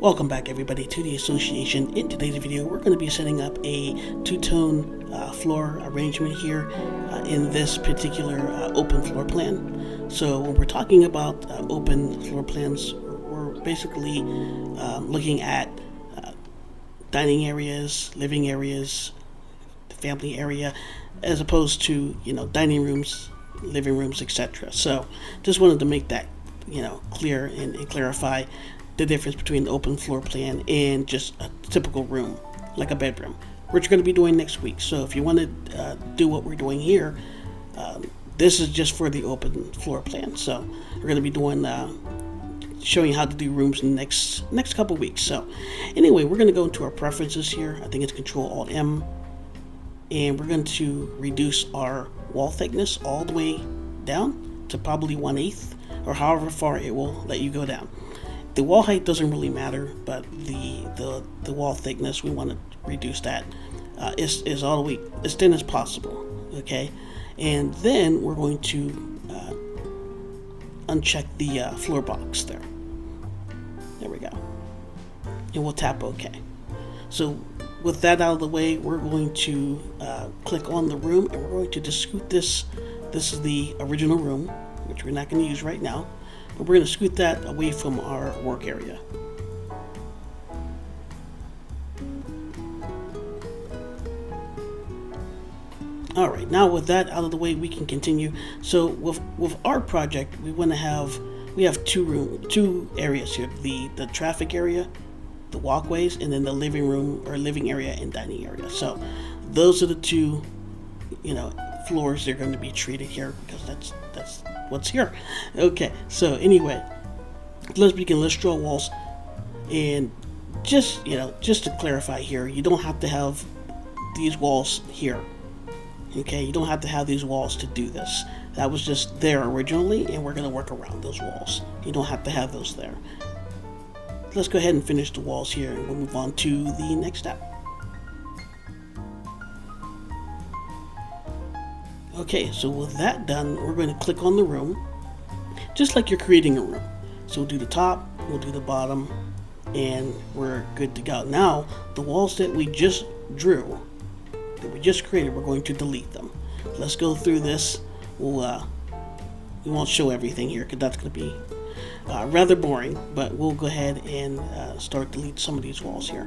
Welcome back everybody to the association. In today's video we're going to be setting up a two-tone uh, floor arrangement here uh, in this particular uh, open floor plan. So when we're talking about uh, open floor plans we're basically um, looking at uh, dining areas, living areas, the family area as opposed to you know dining rooms, living rooms, etc. So just wanted to make that you know clear and, and clarify the difference between the open floor plan and just a typical room, like a bedroom, which we're going to be doing next week. So if you want to uh, do what we're doing here, um, this is just for the open floor plan. So we're going to be doing uh, showing how to do rooms in the next next couple weeks. So anyway, we're going to go into our preferences here. I think it's Control Alt M, and we're going to reduce our wall thickness all the way down to probably one eighth or however far it will let you go down. The wall height doesn't really matter, but the the, the wall thickness we want to reduce that uh, is is all way as thin as possible. Okay, and then we're going to uh, uncheck the uh, floor box there. There we go, and we'll tap OK. So with that out of the way, we're going to uh, click on the room and we're going to just scoot this. This is the original room, which we're not going to use right now but we're going to scoot that away from our work area. All right, now with that out of the way, we can continue. So with with our project, we want to have we have two room two areas here: the the traffic area, the walkways, and then the living room or living area and dining area. So those are the two, you know, floors they're going to be treated here because that's that's what's here. Okay, so anyway, let's begin. Let's draw walls, and just you know, just to clarify here, you don't have to have these walls here. Okay, you don't have to have these walls to do this. That was just there originally, and we're going to work around those walls. You don't have to have those there. Let's go ahead and finish the walls here, and we'll move on to the next step. Okay, so with that done, we're going to click on the room, just like you're creating a room. So we'll do the top, we'll do the bottom, and we're good to go. Now, the walls that we just drew, that we just created, we're going to delete them. Let's go through this. We'll, uh, we won't show everything here because that's going to be uh, rather boring, but we'll go ahead and uh, start delete some of these walls here.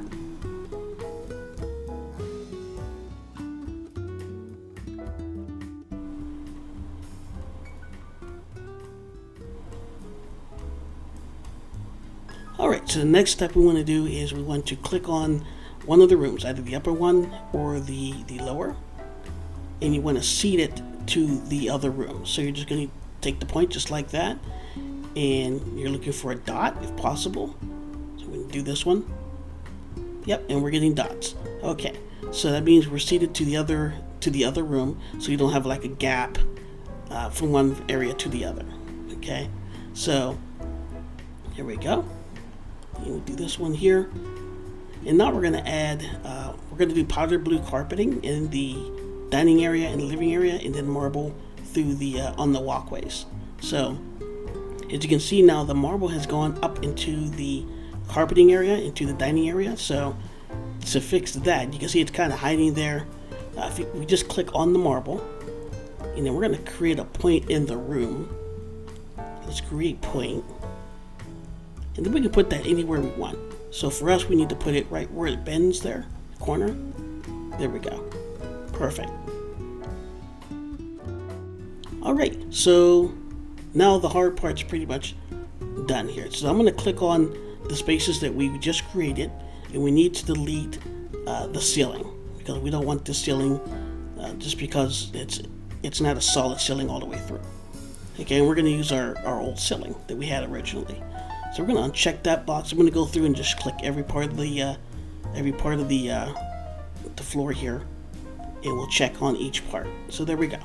Alright, so the next step we want to do is we want to click on one of the rooms, either the upper one or the, the lower, and you want to seat it to the other room. So you're just going to take the point just like that, and you're looking for a dot if possible. So we do this one. Yep, and we're getting dots. Okay, so that means we're seated to the other to the other room, so you don't have like a gap uh, from one area to the other. Okay, so here we go. We'll do this one here. And now we're going to add, uh, we're going to do powder blue carpeting in the dining area and living area and then marble through the, uh, on the walkways. So, as you can see now, the marble has gone up into the carpeting area, into the dining area. So, to fix that, you can see it's kind of hiding there. Uh, if we just click on the marble, and then we're going to create a point in the room. Let's create point and then we can put that anywhere we want. So for us, we need to put it right where it bends there, corner. There we go. Perfect. All right, so now the hard part's pretty much done here. So I'm gonna click on the spaces that we just created and we need to delete uh, the ceiling because we don't want the ceiling uh, just because it's it's not a solid ceiling all the way through. Okay, and we're gonna use our, our old ceiling that we had originally. So we're going to uncheck that box. I'm going to go through and just click every part of the uh, every part of the uh, the floor here, and we'll check on each part. So there we go.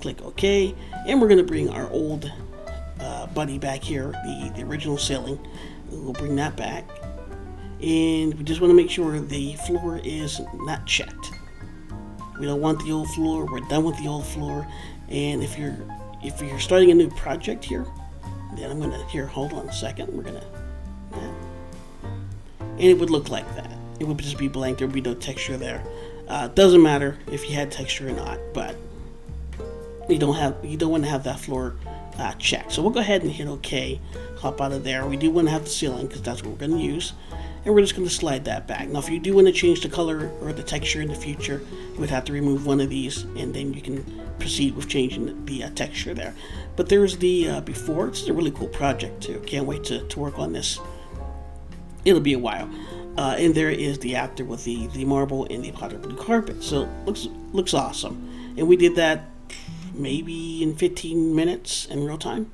Click OK, and we're going to bring our old uh, buddy back here, the the original ceiling. We'll bring that back, and we just want to make sure the floor is not checked. We don't want the old floor. We're done with the old floor, and if you're if you're starting a new project here then I'm gonna here hold on a second we're gonna yeah. and it would look like that. It would just be blank. There would be no texture there. Uh, doesn't matter if you had texture or not, but you don't have you don't want to have that floor uh, checked. So we'll go ahead and hit OK. Hop out of there. We do want to have the ceiling because that's what we're going to use, and we're just going to slide that back. Now, if you do want to change the color or the texture in the future, you would have to remove one of these, and then you can proceed with changing the, uh, texture there. But there's the uh, before. It's a really cool project too. Can't wait to, to work on this. It'll be a while. Uh, and there is the after with the, the marble and the powder blue carpet. So looks looks awesome. And we did that maybe in 15 minutes in real time.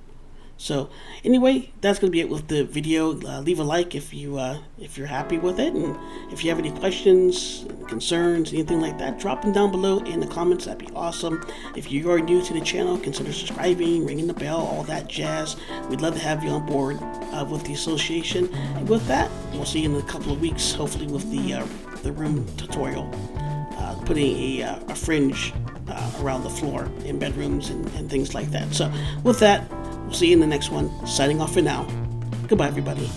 So anyway, that's gonna be it with the video. Uh, leave a like if you uh, if you're happy with it, and if you have any questions, concerns, anything like that, drop them down below in the comments. That'd be awesome. If you are new to the channel, consider subscribing, ringing the bell, all that jazz. We'd love to have you on board uh, with the association. And with that, we'll see you in a couple of weeks, hopefully with the uh, the room tutorial, uh, putting a, uh, a fringe around the floor in bedrooms and, and things like that. So with that. See you in the next one. Signing off for now. Goodbye, everybody.